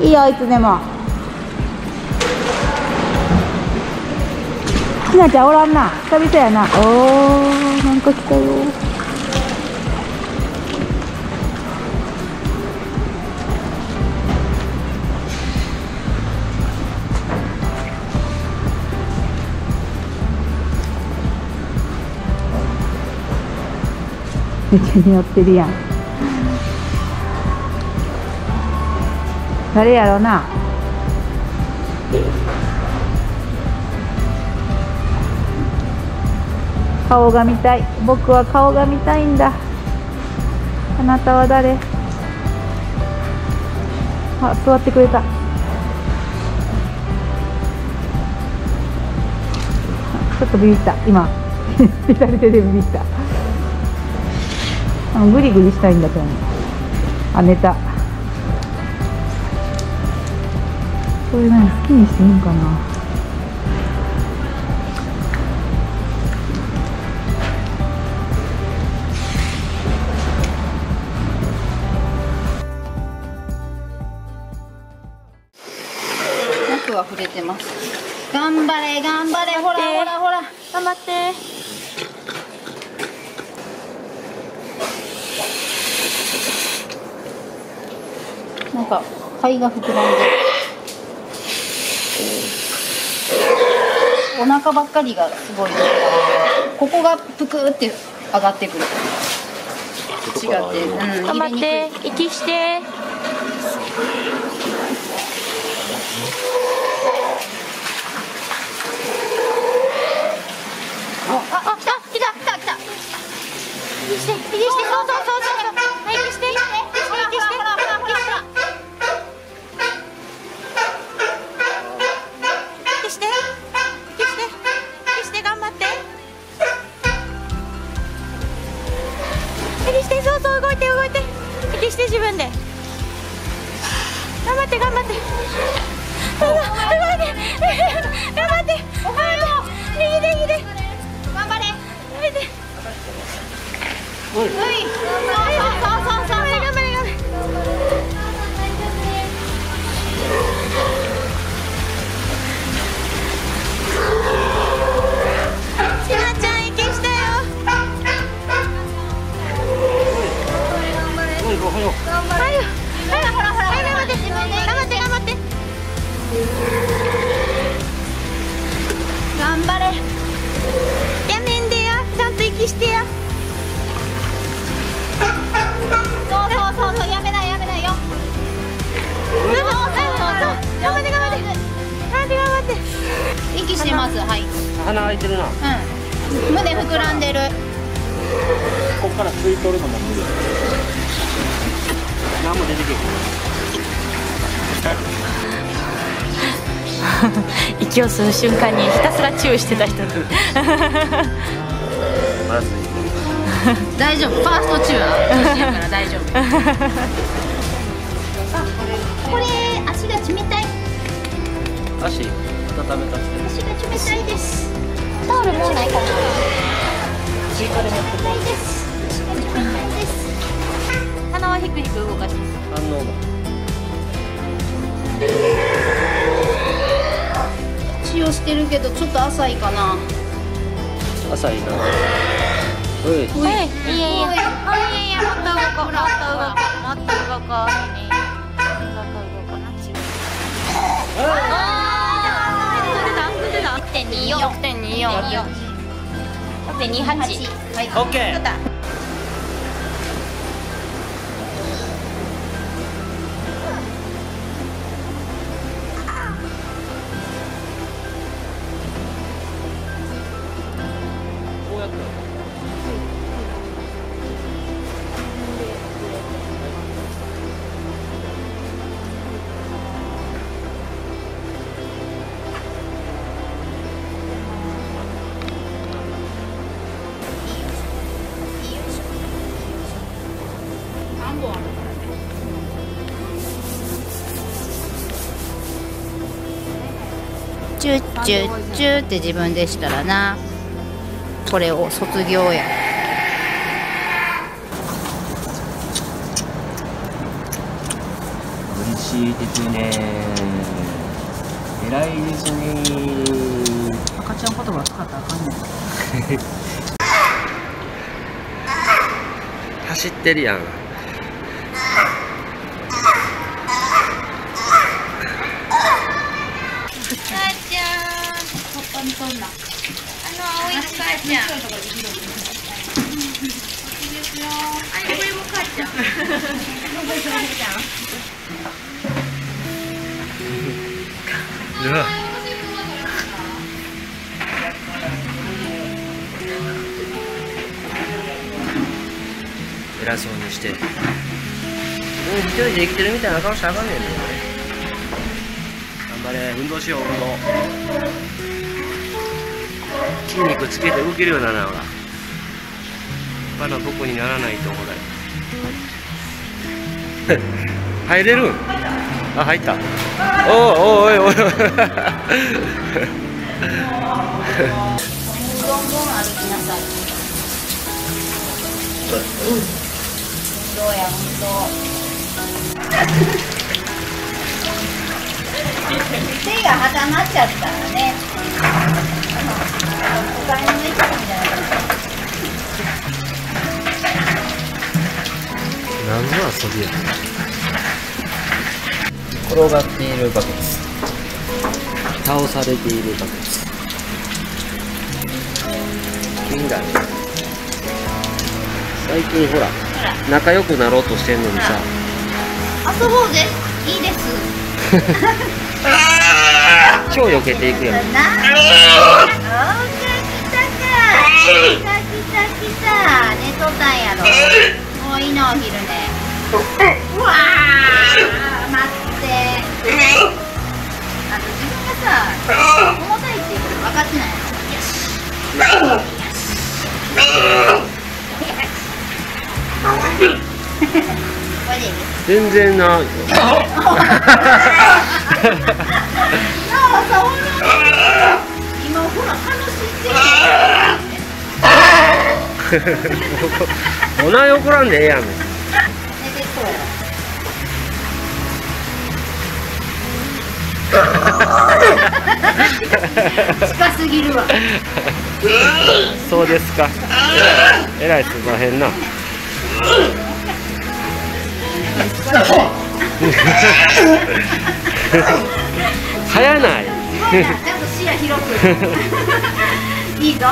いいよいつでも。ひなちゃんおらんな。久々やな。おーなんか来たよ。めっちゃ似合ってるやん。誰やろな？顔が見たい。僕は顔が見たいんだ。あなたは誰？あ座ってくれた。ちょっとビビった。今。左手でビビった。あのグリグリしたいんだと思うあ寝た。これ何好きにしていいんかな。膜は触れてます。頑張れ頑張れほらほらほら頑張って。なんか肺が膨らんでお腹ばっかりがすごいここがぷくって上がってくる。違って、うん、頑張って。息して。あ、あ、来た来た来た来た息して。息して。そうそうそうそうはい息して。息して。息して自分で。頑張って頑張って。そうそう動いて頑張って。おはよう。右で右で。頑張れ。右で。うい鼻開いてるな。こうん。胸膨らんでる。こから吸い取るのも無理何も出てけへん息を吸う瞬間にひたすらチューしてた人。にまずい大丈夫。ファーストチュー女から大丈夫。これ足が冷たい。足温めた足が冷たいですタオルもうないかな鼻はひくひく動かして反応。が血をしてるけどちょっと浅いかな。浅いな。おい。はい。いいやいいやあいやいやもっと動こうもっと動あー。出た6.24 6.24 6.28はいオチュッチュって自分でしたらな。これを卒業や。無理しですね。偉いですね。赤ちゃん言葉使ったらあかんねん。走ってるやん葉っぱにそんなあの青いの母ちゃんあこれも母ちゃん母ちゃんう。わ偉そうにして。一人で生きてるみたいな顔したらあかんねんね頑張れ運動しよう運動。筋肉つけて動けるようにならなほら他の僕にならないとほら 入れる？んあ入った。おおおいおいおい。どんどん歩きなさい運動や運動手が挟まっちゃったらね。何の遊びや転がっているバケツ。倒されているバケツ。金だね最近ほら仲良くなろうとしてんのにさ。遊ぼうぜ。いいです。超避けていくやん来た来た寝とったんやろ。もういいのお昼ねうわ待って。あと自分がさ重たいっていうこと分かってないの。よし。これでいいです全然ない おな怒らんでええやん。近すぎるわ。そうですか。えらいすばへんな。早ない。いいぞ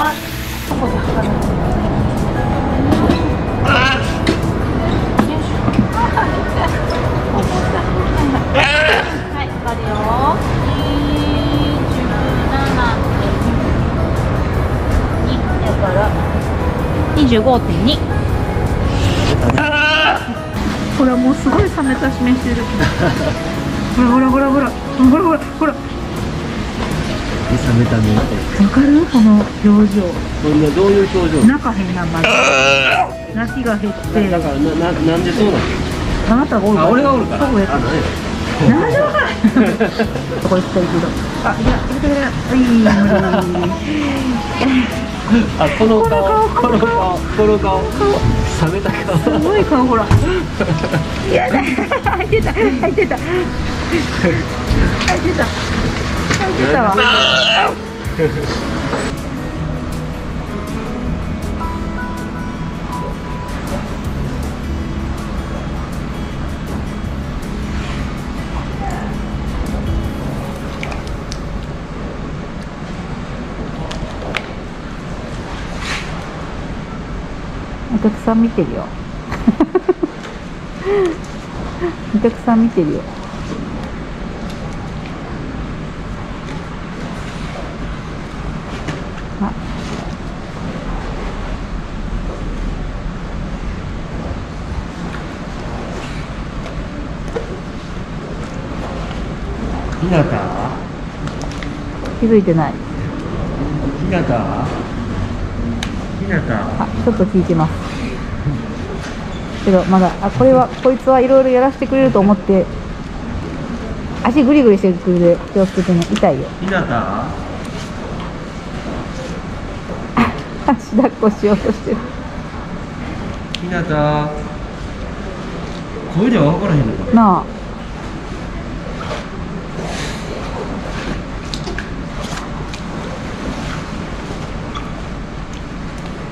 25.2。ほらもうすごい冷めた示してるほらほらほらほら。ほらほらほら。わ冷めた目かる？この表情。こんなどういう表情？泣かへんなまず泣きが減って。だからなななんでそうなの？あなたがおるあ俺がおるから。そうやあ大丈夫か？ここ行きたいけどあいやいけないはい無理あこの顔この顔この顔冷めた顔すごい顔ほらいやだ入ってた入ってた入ってた入ってたわお客さん見てるよ。お客さん見てるよ。あ。ひなた気づいてない。ひなたひなたあちょっと聞いてますけどまだあこれはこいつはいろいろやらせてくれると思って足グリグリしてくるで気をつけてね。痛いよ。ひなた？足抱っこしようとしてる。ひなた？声では分からへんのか？なあ。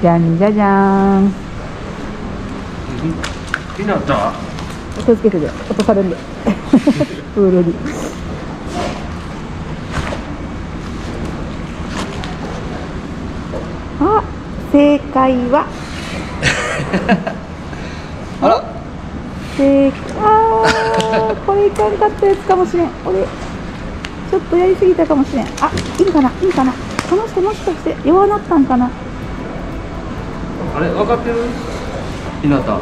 じゃんじゃじゃん。ひなた？気をつけてで落とされる。ん でプールに。あ正解は？あら？正解。あーこれいかんかったやつかもしれん。俺ちょっとやりすぎたかもしれん。あいいんかな？いいんかな？この人もしかして弱なったんかな？あれ分かってる？ひなたあ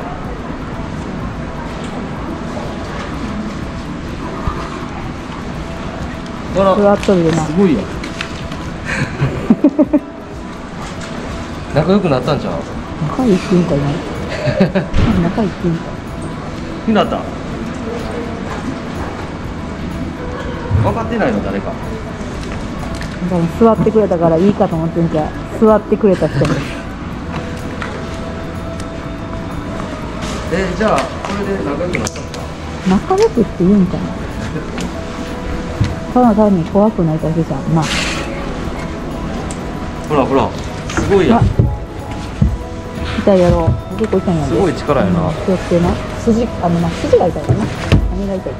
ら。座っとるでな。すごいやん。仲良くなったんじゃん仲いいってんかいな。仲いいってん か。ひなた分かってないの？誰か。多分座ってくれたからいいかと思ってんじゃ座ってくれた人えじゃあこれで仲良くなった？仲良くって言うんかな？ただ単に怖くないだけじゃん。なほらほらすごいやん。痛いやろ結構痛いんやで。すごい力やな。うん気をつけな。筋あのな筋が痛いかな。何が痛い。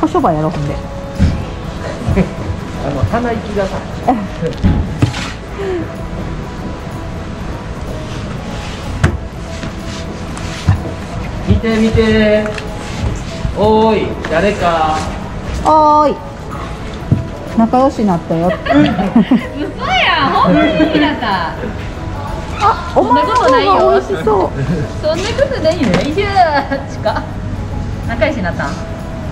小商売やろほんで。あの鼻息がさ 見て見て。おーい誰か。おーい。仲良しになったよ。嘘やんほんまにひなた。あお前の方が美味しそう。そんなことないよ。いやーちか仲良しになったん？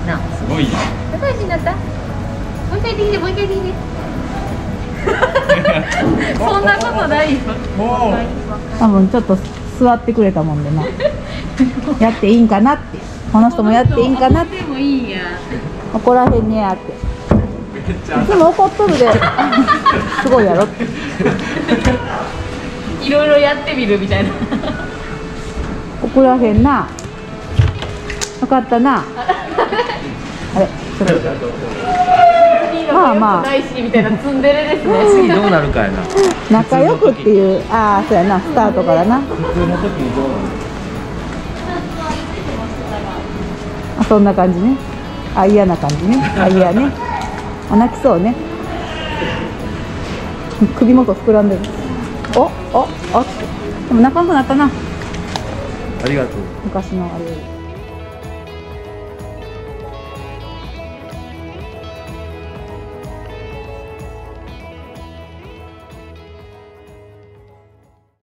なあ。すごいや仲良しになった？もう一回できてもう一回できて。そんなことないよ。もう。多分ちょっと座ってくれたもんでな やっていいんかなって。この人もやっていいんかなって。でもいいや。怒らへんねやって。いつも怒っとるで。すごいやろ。っていろいろやってみるみたいな。怒らへんな。分かったな。あれちょっとまあまあ。ないしみたいなツンデレですね。次どうなるかやな。仲良くっていう。ああそうやな。スタートからな。普通の時にどうなるあそんな感じね。あ嫌な感じね。あ嫌ね。あ泣きそうね。首元膨らんでる。おおおでも仲良くなったな。ありがとう。昔のあれ